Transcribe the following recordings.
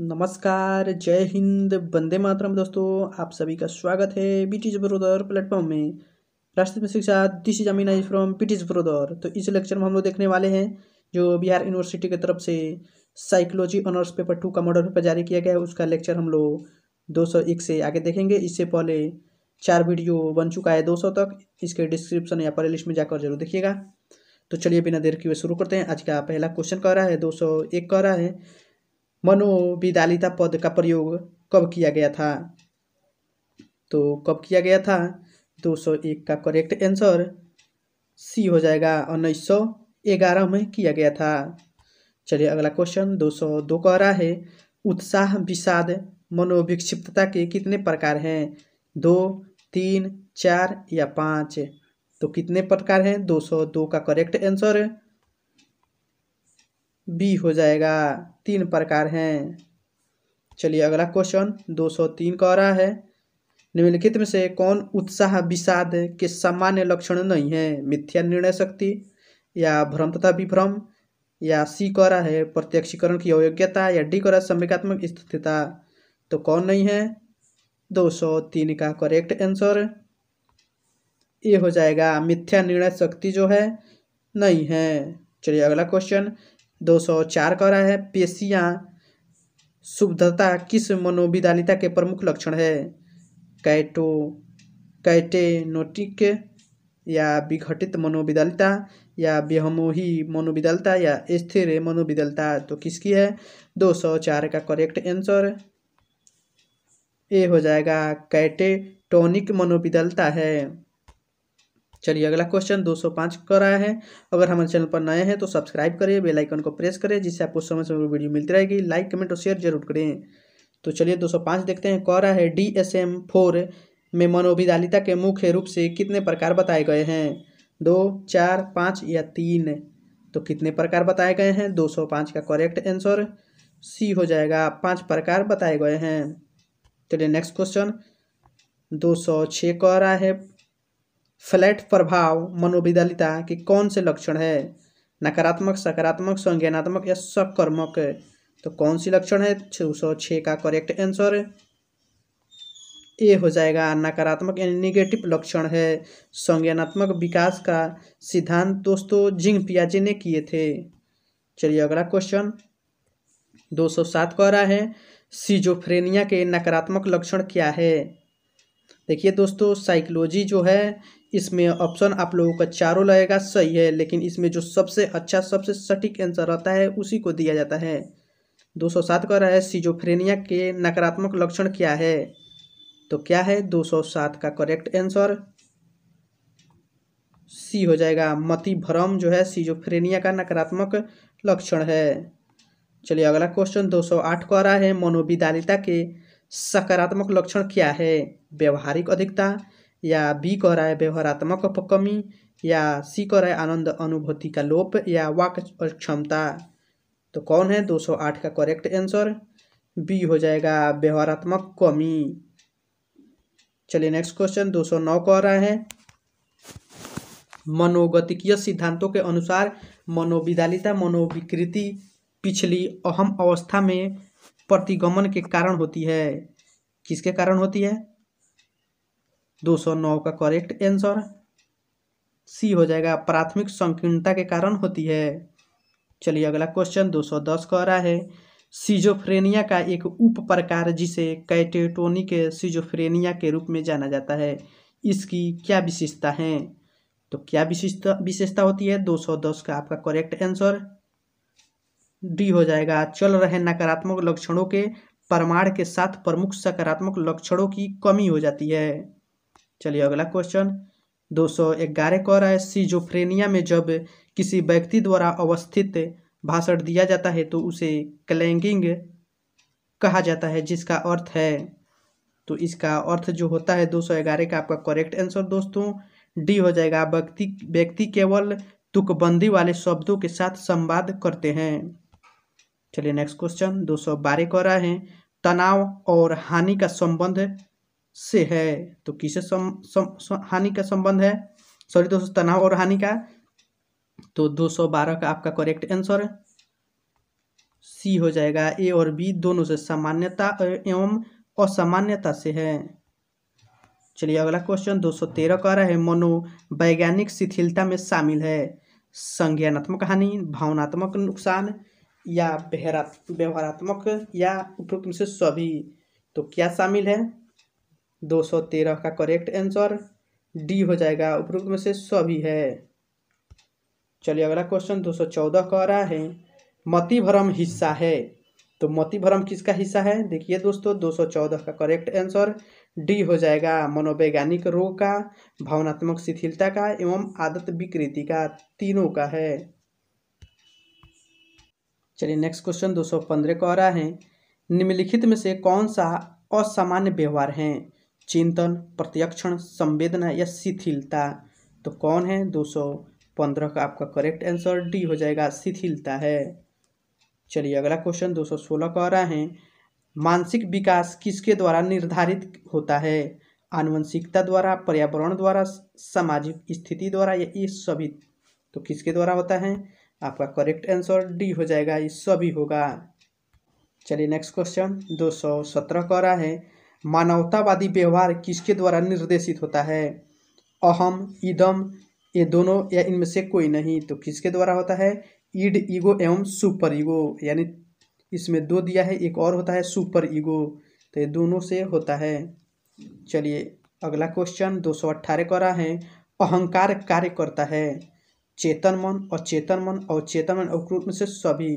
नमस्कार, जय हिंद, वंदे मातरम दोस्तों, आप सभी का स्वागत है बीटीज ब्रोदर प्लेटफॉर्म में। राष्ट्रीय शिक्षा दिस इज़ अमीना फ्रॉम बीटीज ब्रोदर तो इस लेक्चर में हम लोग देखने वाले हैं, जो बिहार यूनिवर्सिटी की तरफ़ से साइकोलॉजी ऑनर्स पेपर टू का मॉडल पेपर जारी किया गया है, उसका लेक्चर हम लोग दो सौ एक से आगे देखेंगे। इससे पहले चार वीडियो बन चुका है दो सौ तक, इसके डिस्क्रिप्शन या प्ले लिस्ट में जाकर ज़रूर देखिएगा। तो चलिए बिना देर किए शुरू करते हैं। आज का पहला क्वेश्चन कह रहा है, दो सौ एक कह रहा है। मनोविदालिता पद का प्रयोग कब किया गया था? तो कब किया गया था? दो सौ एक का करेक्ट आंसर सी हो जाएगा। उन्नीस सौ ग्यारह में किया गया था। चलिए अगला क्वेश्चन दो सौ दो कह रहा है। उत्साह, विषाद, मनोविक्षिप्तता के कितने प्रकार हैं? दो, तीन, चार या पाँच? तो कितने प्रकार हैं? दो सौ दो का करेक्ट आंसर बी हो जाएगा। तीन प्रकार हैं। चलिए अगला क्वेश्चन दो सौ तीन कह रहा है। निम्नलिखित में से कौन उत्साह विषाद के सामान्य लक्षण नहीं है? मिथ्या निर्णय शक्ति या भ्रम तथा विभ्रम, या सी कह रहा है प्रत्यक्षीकरण की अयोग्यता या डी कह रहा है संवेगात्मक स्थिरता। तो कौन नहीं है? दो सौ तीन का करेक्ट आंसर ये हो जाएगा, मिथ्या निर्णय शक्ति जो है, नहीं है। चलिए अगला क्वेश्चन दो सौ चार कह रहा है। पेशियाँ, शुद्धता किस मनोविदालिता के प्रमुख लक्षण है? कैटो, कैटेनोटिक या विघटित मनोविदलता या व्यहमोही मनोविदलता या स्थिर मनोविदलता? तो किसकी है? दो सौ चार का करेक्ट आंसर ए हो जाएगा, कैटेटोनिक मनोविदलता है। चलिए अगला क्वेश्चन दो सौ पाँच कर रहा है। अगर हमारे चैनल पर नए हैं तो सब्सक्राइब करें बेल आइकन को प्रेस करें जिससे आपको समय समय वीडियो मिलती रहेगी। लाइक कमेंट और शेयर ज़रूर करें तो चलिए दो सौ पाँच देखते हैं कह रहा है डी एस एम फोर में मनोविदालिता के मुख्य रूप से कितने प्रकार बताए गए हैं? दो, चार, पाँच या तीन? तो कितने प्रकार बताए गए हैं? दो सौ पाँच का करेक्ट आंसर सी हो जाएगा। पाँच प्रकार बताए गए हैं। चलिए नेक्स्ट क्वेश्चन दो सौ छः कह रहा है। फ्लैट प्रभाव मनोविदालिता के कौन से लक्षण है? नकारात्मक, सकारात्मक, संज्ञानात्मक या सकर्मक? तो कौन सी लक्षण है? छः सौ छः का करेक्ट आंसर ए हो जाएगा, नकारात्मक यानी निगेटिव लक्षण है। संज्ञानात्मक विकास का सिद्धांत दोस्तों जिंग पियाजे ने किए थे। चलिए अगला क्वेश्चन दो सौ सात कह रहा है सीजोफ्रेनिया के नकारात्मक लक्षण क्या है? देखिए दोस्तों साइकोलॉजी जो है इसमें ऑप्शन आप लोगों का चारों लगेगा, सही है, लेकिन इसमें जो सबसे अच्छा सबसे सटीक आंसर रहता है, उसी को दिया जाता है। दो सौ सात कह रहा है सीजोफ्रेनिया के नकारात्मक लक्षण क्या है? तो क्या है दो सौ सात का करेक्ट आंसर सी हो जाएगा मति भ्रम जो है सीजोफ्रेनिया का नकारात्मक लक्षण है। चलिए अगला क्वेश्चन दो सौ आठ कह रहा है मनोविदालिता के सकारात्मक लक्षण क्या है? व्यवहारिक अधिकता या बी कह रहा है व्यवहारात्मक कमी, या सी कह रहा है आनंद अनुभूति का लोप, या वाक क्षमता। तो कौन है दो सौ आठ का करेक्ट आंसर बी हो जाएगा व्यवहारात्मक कमी। चलिए नेक्स्ट क्वेश्चन दो सौ नौ कह रहा है। मनोगतिकीय सिद्धांतों के अनुसार मनोविदालिता, मनोविकृति पिछली अहम अवस्था में प्रतिगमन के कारण होती है। किसके कारण होती है? दो सौ नौ का करेक्ट आंसर सी हो जाएगा। प्राथमिक संकीर्णता के कारण होती है। चलिए अगला क्वेश्चन दो सौ दस कह रहा है। सीजोफ्रेनिया का एक उप प्रकार जिसे कैटेटोनिक सीजोफ्रेनिया के रूप में जाना जाता है, इसकी क्या विशेषता है? तो क्या विशेषता विशेषता होती है? 210 का आपका करेक्ट आंसर डी हो जाएगा। चल रहे नकारात्मक लक्षणों के प्रमाण के साथ प्रमुख सकारात्मक लक्षणों की कमी हो जाती है। चलिए अगला क्वेश्चन दो सौ ग्यारह कह रहा है सीजोफ्रेनिया में जब किसी व्यक्ति द्वारा अवस्थित भाषण दिया जाता है तो उसे क्लैंगिंग कहा जाता है, जिसका अर्थ है तो इसका अर्थ जो होता है, दो सौ ग्यारह का आपका करेक्ट आंसर दोस्तों। डी हो जाएगा, व्यक्ति व्यक्ति केवल तुकबंदी वाले शब्दों के साथ संवाद करते हैं। चलिए नेक्स्ट क्वेश्चन दो सौ बारह कह रहा है, तनाव और हानि का संबंध से है तो किसे सम, सम, सम, हानि का संबंध है? सॉरी दोस्तों तनाव और हानि का। तो 212 का आपका करेक्ट आंसर सी हो जाएगा। ए और बी दोनों से सामान्यता एवं असामान्यता से है। चलिए अगला क्वेश्चन दो सौ तेरह का रहा है। मनोवैज्ञानिक शिथिलता में शामिल है। संज्ञानात्मक हानि भावनात्मक नुकसान या व्यवहारात्मक या उपरोक्त में से सभी। तो क्या शामिल है? दो सौ तेरह का करेक्ट आंसर डी हो जाएगा। उपरोक्त में से सभी है। चलिए अगला क्वेश्चन दो सौ चौदह का रहा है मति भ्रम हिस्सा है। तो मति भ्रम किसका हिस्सा है? देखिए दोस्तों, दो सौ चौदह का करेक्ट आंसर डी हो जाएगा। मनोवैज्ञानिक रोग का, भावनात्मक शिथिलता का एवं आदत विकृति का तीनों का है। चलिए नेक्स्ट क्वेश्चन दो सौ पंद्रह का आ रहा है, निम्नलिखित में से कौन सा असामान्य व्यवहार है? चिंतन, प्रत्यक्षण, संवेदना या शिथिलता। तो कौन है? दो सौ पंद्रह का आपका करेक्ट आंसर डी हो जाएगा, शिथिलता है। चलिए अगला क्वेश्चन दो सौ सोलह का आ रहा है। मानसिक विकास किसके द्वारा निर्धारित होता है? आनुवंशिकता द्वारा, पर्यावरण द्वारा, सामाजिक स्थिति द्वारा या ये सभी? तो किसके द्वारा होता है? आपका करेक्ट आंसर डी हो जाएगा, ये सभी होगा। चलिए नेक्स्ट क्वेश्चन दो सौ सत्रह का रहा है। मानवतावादी व्यवहार किसके द्वारा निर्देशित होता है? अहम, इदम, ये दोनों या इनमें से कोई नहीं तो किसके द्वारा होता है? ईड ईगो एवं सुपर ईगो, यानी इसमें दो दिया है, एक और होता है सुपर ईगो तो ये दोनों से होता है। चलिए, अगला क्वेश्चन दो सौ अट्ठारह का रहा है, अहंकार कार्य करता है। चेतन मन, अचेतन मन और चेतन मन उपरूप में से सभी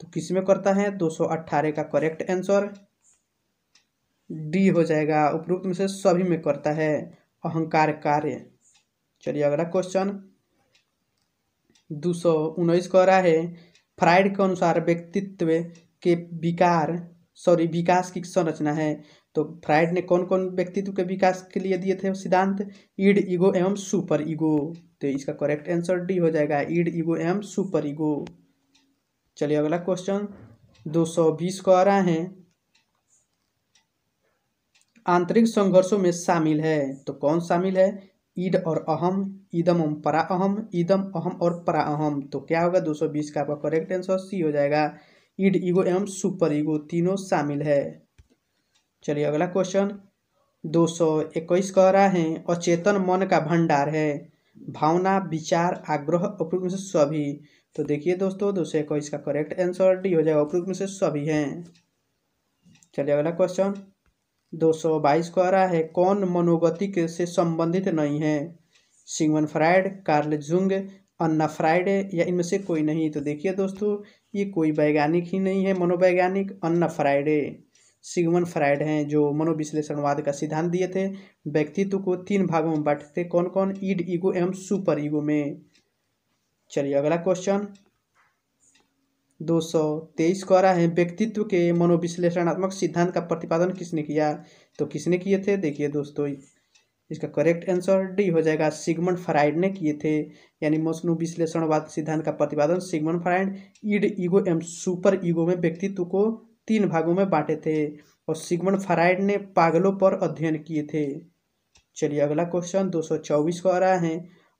तो किसमें करता है? दो सौ अट्ठारह का करेक्ट आंसर डी हो जाएगा। उपरोक्त में से सभी में करता है अहंकार कार्य। चलिए अगला क्वेश्चन दो सौ उन्नीस कह रहा है, फ्राइड के अनुसार व्यक्तित्व के विकार सॉरी विकास की संरचना है। तो फ्राइड ने कौन कौन व्यक्तित्व के विकास के लिए दिए थे सिद्धांत? ईड, ईगो एवं सुपर ईगो। तो इसका करेक्ट आंसर डी हो जाएगा। ईड, ईगो एवं सुपर ईगो। चलिए अगला क्वेश्चन दो सौ बीस को आ रहा है आंतरिक संघर्षों में शामिल है। तो कौन शामिल है? ईड और अहम, ईदम और परा अहम, ईदम अहम और परा अहम। तो क्या होगा 220 का आपका करेक्ट आंसर सी हो जाएगा। ईड ईगो एवं सुपर ईगो तीनों शामिल है। चलिए अगला क्वेश्चन दो सौ इक्कीस कह रहा है, अचेतन मन का भंडार है। भावना, विचार, आग्रह उपयुक्त में से सभी। तो देखिए दोस्तों दो सौ इक्कीस का करेक्ट आंसर डी हो जाएगा, उपयुक्त में से सभी हैं। चलिए अगला क्वेश्चन दो सौ बाईस को आ रहा है। कौन मनोगति के से संबंधित नहीं है? Sigmund Freud, Carl Jung, Anna Freud, या इनमें से कोई नहीं? तो देखिए दोस्तों, ये कोई वैज्ञानिक ही नहीं है मनोवैज्ञानिक, अन्ना फ्राइडे। सिगमन फ्राइड हैं जो मनोविश्लेषणवाद का सिद्धांत दिए थे। व्यक्तित्व को तीन भागों में बांटते थे। कौन कौन ईड, ईगो एवं सुपर ईगो में। चलिए अगला क्वेश्चन। दो सौ तेईस कह रहा है। व्यक्तित्व के मनोविश्लेषणात्मक सिद्धांत का प्रतिपादन किसने किया? तो किसने किए थे? देखिए दोस्तों, इसका करेक्ट आंसर डी हो जाएगा। सिगमंड फ्राइड ने किए थे। यानी मनोविश्लेषणवाद सिद्धांत का प्रतिपादन सिगमंड फ्राइड, ईड, ईगो एवं सुपर ईगो में व्यक्तित्व को तीन भागों में बांटे थे और सिगमंड फ्राइड ने पागलों पर अध्ययन किए थे। चलिए अगला क्वेश्चन दो सौ चौबीस को आ रहा है।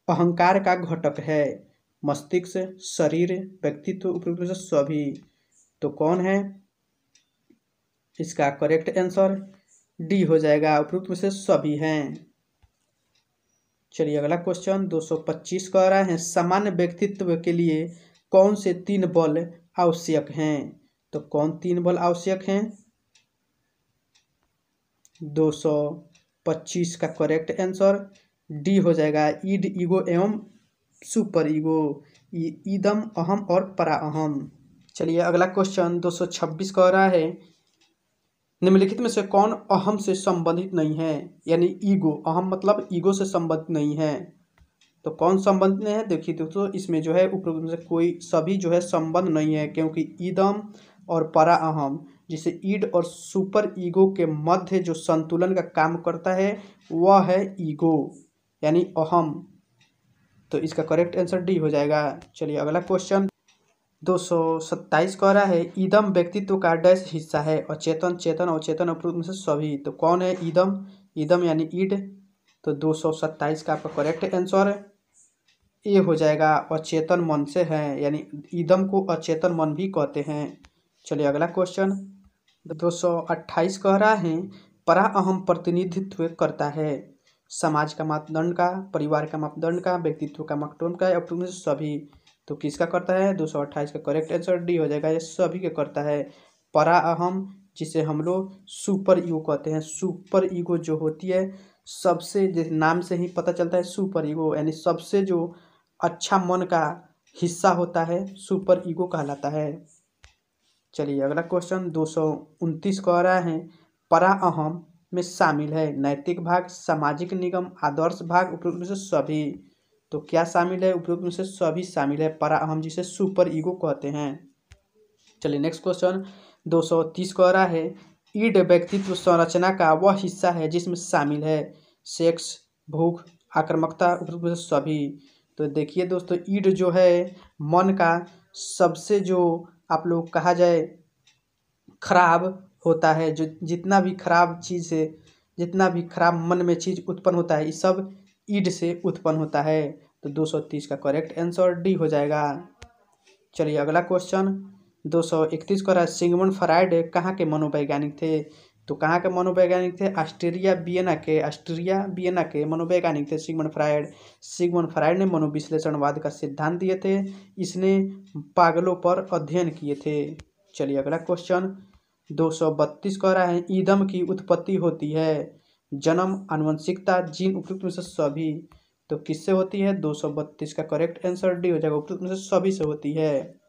अहंकार का घटक है। मस्तिष्क शरीर, व्यक्तित्व उपयुक्त से सभी। तो कौन है? इसका करेक्ट आंसर डी हो जाएगा। उपयुक्त में से सभी हैं। चलिए अगला क्वेश्चन 225 कह रहा है। सामान्य व्यक्तित्व के लिए कौन से तीन बल आवश्यक हैं? तो कौन तीन बल आवश्यक हैं? 225 का करेक्ट आंसर डी हो जाएगा। ईड ईगो एवं सुपर ईगो ईदम अहम और परा अहम चलिए अगला क्वेश्चन 226 कह रहा है। निम्नलिखित में से कौन अहम से संबंधित नहीं है? यानी ईगो। अहम मतलब ईगो से संबंधित नहीं है। तो कौन संबंधित नहीं है? देखिए दोस्तों, इसमें जो है उपरोक्त में से कोई सभी जो है संबंध नहीं है, क्योंकि ईदम और परा अहम जिसे ईड और सुपर ईगो के मध्य जो संतुलन का काम करता है, वह है ईगो, यानी अहम। तो इसका करेक्ट आंसर डी हो जाएगा। चलिए अगला क्वेश्चन दो सौ सत्ताईस कह रहा है ईदम व्यक्तित्व का डैश हिस्सा है अचेतन चेतन चेतन और चेतन अप्रूव में से सभी। तो कौन है ईदम ईदम यानी ईड तो दो सौ सत्ताईस का आपका करेक्ट आंसर ए हो जाएगा, अचेतन मन से है। यानी ईदम को अचेतन मन भी कहते हैं। चलिए अगला क्वेश्चन दो सौ अट्ठाईस कह रहा है परा अहम प्रतिनिधित्व करता है। समाज का मापदंड का, परिवार का मापदंड का, व्यक्तित्व का मापदंड का या सभी तो किसका करता है? दो सौ अट्ठाईस का करेक्ट आंसर डी हो जाएगा। ये सभी का करता है। परा अहम, जिसे हम लोग सुपर ईगो कहते हैं। सुपर ईगो जो होती है, सबसे नाम से ही पता चलता है सुपर ईगो यानी सबसे जो अच्छा मन का हिस्सा होता है सुपर ईगो कहलाता है। चलिए अगला क्वेश्चन दो सौ उनतीस कह रहा है। परा अहम में शामिल है। नैतिक भाग, सामाजिक निगम, आदर्श भाग उपयुक्त में से सभी। तो क्या शामिल है? उपयुक्त में से सभी शामिल है। परा अहम जिसे सुपर ईगो कहते हैं। चलिए नेक्स्ट क्वेश्चन दो सौ तीस कह रहा है ईड व्यक्तित्व संरचना का वह हिस्सा है जिसमें शामिल है। सेक्स, भूख, आक्रामकता उपयुक्त में से सभी। तो देखिए दोस्तों ईड जो है, मन का सबसे जो आप लोग कहा जाए, खराब होता है, जो जितना भी खराब चीज़ से, जितना भी खराब मन में चीज़ उत्पन्न होता है, ये सब ईड से उत्पन्न होता है। तो दो सौ तीस का करेक्ट आंसर डी हो जाएगा। चलिए अगला क्वेश्चन दो सौ इकतीस का रहा सिगमन फ्राइड कहाँ के मनोवैज्ञानिक थे? तो कहाँ के मनोवैज्ञानिक थे? ऑस्ट्रेलिया बियना के, ऑस्ट्रिया बियना के मनोवैज्ञानिक थे सिगमन फ्राइड सिगमन फ्राइड ने मनोविश्लेषणवाद का सिद्धांत दिए थे। इसने पागलों पर अध्ययन किए थे। चलिए अगला क्वेश्चन दो सौ बत्तीस कह रहा है, ईदम की उत्पत्ति होती है। जन्म, आनुवंशिकता, जीन उपयुक्त में से सभी। तो किससे होती है? दो सौ बत्तीस का करेक्ट आंसर डी हो जाएगा, उपयुक्त में से सभी से होती है।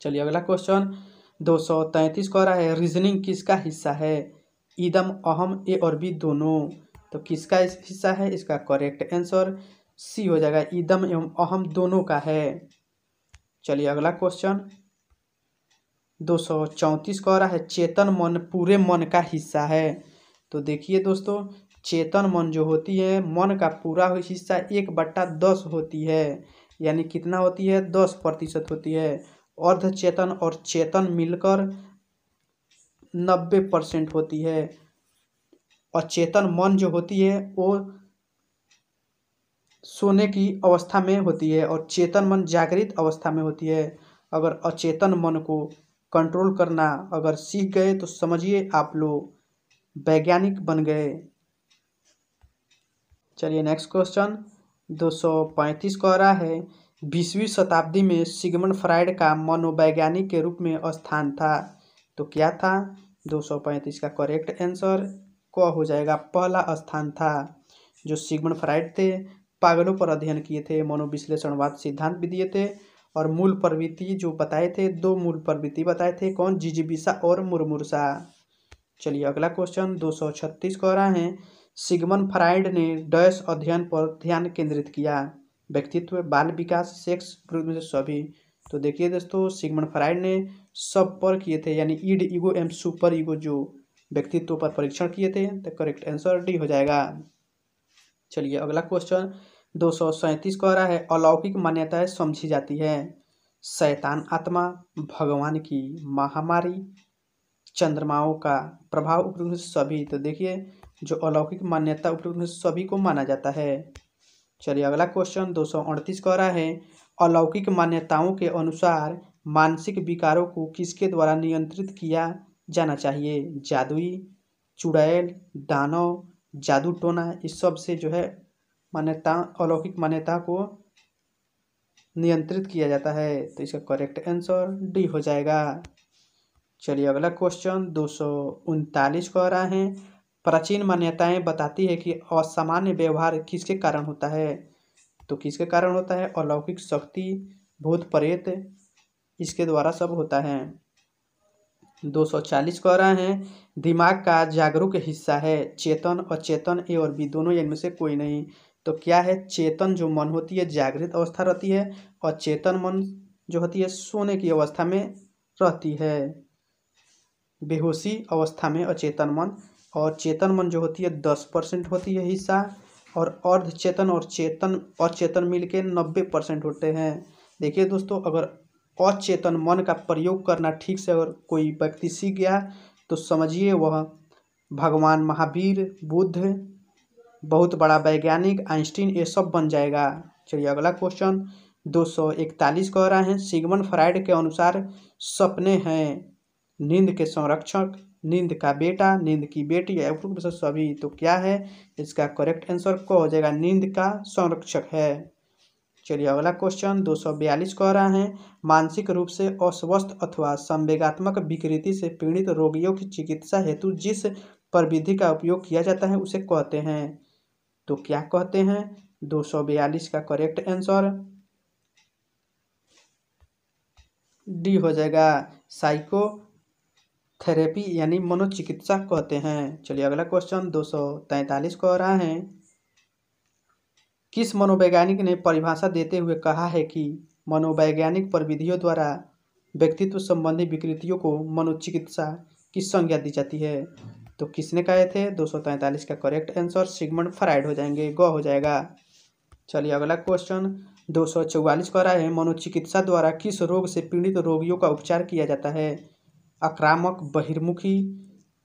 चलिए अगला क्वेश्चन दो सौ तैंतीस कह रहा है रीजनिंग किसका हिस्सा है? ईदम, अहम, ए और बी दोनों। तो किसका हिस्सा है? इसका करेक्ट आंसर सी हो जाएगा, ईदम एवं अहम दोनों का है। चलिए अगला क्वेश्चन दो सौ चौंतीस कह रहा है। चेतन मन, पूरे मन का हिस्सा है। तो देखिए दोस्तों, चेतन मन जो होती है, मन का पूरा हिस्सा एक बट्टा दस होती है। यानी कितना होती है? दस प्रतिशत होती है। अर्ध चेतन और चेतन मिलकर नब्बे परसेंट होती है। और चेतन मन जो होती है, वो सोने की अवस्था में होती है और चेतन मन जागृत अवस्था में होती है। अगर अचेतन मन को कंट्रोल करना। अगर सीख गए तो समझिए आप लोग वैज्ञानिक बन गए। चलिए नेक्स्ट क्वेश्चन दो सौ पैंतीस कह रहा है, बीसवीं शताब्दी में सिगमंड फ्राइड का मनोवैज्ञानिक के रूप में स्थान था। तो क्या था? दो सौ पैंतीस का करेक्ट आंसर क हो जाएगा, पहला स्थान था, जो सिगमंड फ्राइड थे। पागलों पर अध्ययन किए थे, मनोविश्लेषणवाद सिद्धांत भी दिए थे। और मूल प्रवृत्ति जो बताए थे, दो मूल प्रवृत्ति बताए थे, कौन? जिजिबिसा और मुरमुरसा। चलिए अगला क्वेश्चन दो सौ छत्तीस कह रहा है। सिगमन फ्राइड ने डैश अध्ययन पर ध्यान केंद्रित किया। व्यक्तित्व, बाल विकास, सेक्स सभी। तो देखिए दोस्तों, सिगमन फ्राइड ने सब पर किए थे, यानी ईड, ईगो, एम, सुपर ईगो जो व्यक्तित्व पर परीक्षण किए थे तो करेक्ट आंसर डी हो जाएगा। चलिए अगला क्वेश्चन दो सौ सैंतीस कह रहा है अलौकिक मान्यताएँ समझी जाती है। शैतान आत्मा, भगवान की महामारी, चंद्रमाओं का प्रभाव उपयुक्त सभी तो देखिए, जो अलौकिक मान्यता उपयुक्त सभी को माना जाता है। चलिए अगला क्वेश्चन दो सौ अड़तीस कह रहा है। अलौकिक मान्यताओं के अनुसार मानसिक विकारों को किसके द्वारा नियंत्रित किया जाना चाहिए? जादुई, चुड़ैल, दानव, जादू टोना, इस सबसे जो है मान्यता, अलौकिक मान्यता को नियंत्रित किया जाता है तो इसका करेक्ट आंसर डी हो जाएगा। चलिए अगला क्वेश्चन दो सौ उनतालीस कह रहा है। प्राचीन मान्यताएँ बताती है कि असामान्य व्यवहार किसके कारण होता है? तो किसके कारण होता है? अलौकिक शक्ति, भूत प्रेत, इसके द्वारा सब होता है। दो सौ चालीस कह रहा है। दिमाग का जागरूक हिस्सा है। चेतन और चेतन ए और बी दोनों इनमें से कोई नहीं। तो क्या है? चेतन जो मन होती है, जागृत अवस्था रहती है और चेतन मन जो होती है, सोने की अवस्था में रहती है। बेहोशी अवस्था में अचेतन मन और चेतन मन जो होती है, दस परसेंट होती है हिस्सा और अर्ध चेतन और चेतन, अचेतन मिल के नब्बे परसेंट होते हैं। देखिए दोस्तों, अगर अचेतन मन का प्रयोग करना ठीक से अगर कोई व्यक्ति सीख गया तो समझिए वह भगवान महावीर, बुद्ध बहुत बड़ा वैज्ञानिक आइंस्टीन ये सब बन जाएगा। चलिए अगला क्वेश्चन दो सौ इकतालीस कह रहा है। सिगमन फ्राइड के अनुसार सपने हैं। नींद के संरक्षक, नींद का बेटा, नींद की बेटी, या सभी तो क्या है? इसका करेक्ट आंसर को हो जाएगा, नींद का संरक्षक है। चलिए अगला क्वेश्चन दो सौ बयालीस कह रहा है। मानसिक रूप से अस्वस्थ अथवा संवेगात्मक विकृति से पीड़ित रोगियों की चिकित्सा हेतु जिस प्रविधि का उपयोग किया जाता है, उसे कहते हैं तो क्या कहते हैं? दो सौ बयालीस का करेक्ट आंसर डी हो जाएगा साइको थेरेपी यानी मनोचिकित्सा कहते हैं। चलिए अगला क्वेश्चन दो सौ तैंतालीस कह रहा है। किस मनोवैज्ञानिक ने परिभाषा देते हुए कहा है कि मनोवैज्ञानिक प्रविधियों द्वारा व्यक्तित्व संबंधी विकृतियों को मनोचिकित्सा की संज्ञा दी जाती है? तो किसने कहे थे? दो सौ तैंतालीस का करेक्ट आंसर सिगमंड फ्राइड हो जाएँगे ग हो जाएगा। चलिए अगला क्वेश्चन दो सौ चौवालीस का है, मनोचिकित्सा द्वारा किस रोग से पीड़ित रोगियों का उपचार किया जाता है? आक्रामक, बहिर्मुखी,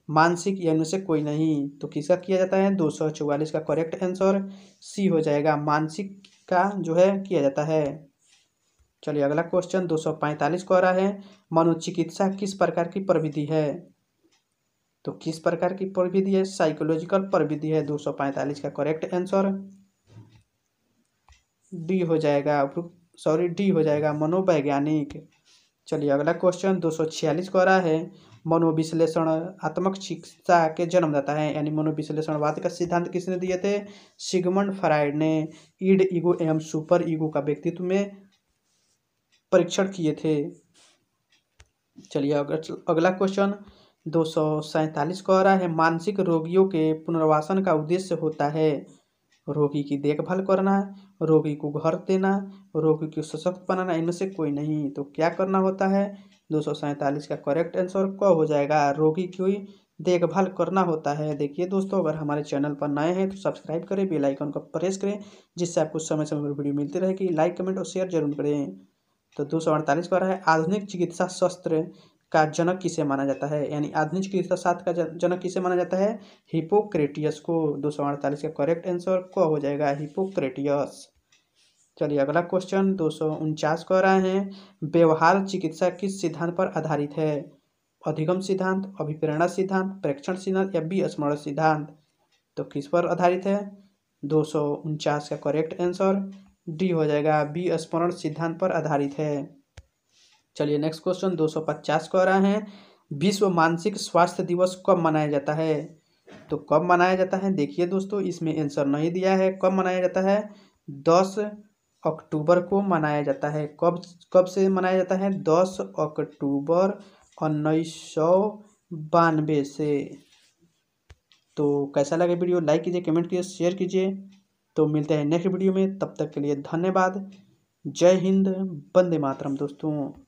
मानसिक या इनमें से कोई नहीं। तो किसका किया जाता है? दो सौ चौवालीस का करेक्ट आंसर सी हो जाएगा, मानसिक का जो है, किया जाता है। चलिए अगला क्वेश्चन दो सौ पैंतालीस को आ रहा है, मनोचिकित्सा किस प्रकार की प्रविधि है? तो किस प्रकार की प्रविधि है? साइकोलॉजिकल प्रविधि है, दो सौ पैंतालीस का करेक्ट आंसर डी हो जाएगा सॉरी डी हो जाएगा मनोवैज्ञानिक। चलिए अगला क्वेश्चन दो सौ छियालीस को आ रहा है। मनोविश्लेषण, आत्मक शिक्षा के जन्मदाता है, यानी मनोविश्लेषणवाद का सिद्धांत किसने दिए थे? सिगमंड फ्राइड ने ईड ईगो एवं सुपर ईगो का व्यक्तित्व में परीक्षण किए थे। चलिए अगला क्वेश्चन दो सौ सैंतालीस कह रहा है। मानसिक रोगियों के पुनर्वासन का उद्देश्य होता है रोगी की देखभाल करना, रोगी को घर देना, रोगी को सशक्त बनाना, इनमें से कोई नहीं। तो क्या करना होता है? दो सौ सैंतालीस का करेक्ट आंसर कब हो जाएगा। रोगी की देखभाल करना होता है। देखिए दोस्तों, अगर हमारे चैनल पर नए हैं तो सब्सक्राइब करें, बेल आइकन को प्रेस करें, जिससे आपको समय समय पर वीडियो मिलती रहेगी। लाइक, कमेंट और शेयर ज़रूर करें। तो दो सौ अड़तालीस का रहा है आधुनिक चिकित्सा शस्त्र। का जनक किसे माना जाता है? यानी आधुनिक चिकित्सा शास्त्र का जनक किसे माना जाता है? हिपोक्रेटियस को दो सौ अड़तालीस का करेक्ट आंसर को हो जाएगा? हिपोक्रेटियस चलिए अगला क्वेश्चन दो सौ उनचास कह रहे हैं। व्यवहार चिकित्सा किस सिद्धांत पर आधारित है? अधिगम सिद्धांत, अभिप्रेरणा सिद्धांत, प्रेक्षण सिद्धांत या बी स्मरण सिद्धांत? तो किस पर आधारित है? दो सौ उनचास का करेक्ट आंसर डी हो जाएगा। बी स्मरण सिद्धांत पर आधारित है। चलिए नेक्स्ट क्वेश्चन दो सौ पचास कह रहा है। विश्व मानसिक स्वास्थ्य दिवस कब मनाया जाता है? तो कब मनाया जाता है? देखिए दोस्तों, इसमें आंसर नहीं दिया है। कब मनाया जाता है? दस अक्टूबर को मनाया जाता है। कब कब से मनाया जाता है? दस अक्टूबर उन्नीस सौ बानवे से। तो कैसा लगे वीडियो? लाइक कीजिए कमेंट कीजिए शेयर कीजिए। तो मिलते हैं नेक्स्ट वीडियो में। तब तक के लिए धन्यवाद। जय हिंद, वंदे मातरम दोस्तों।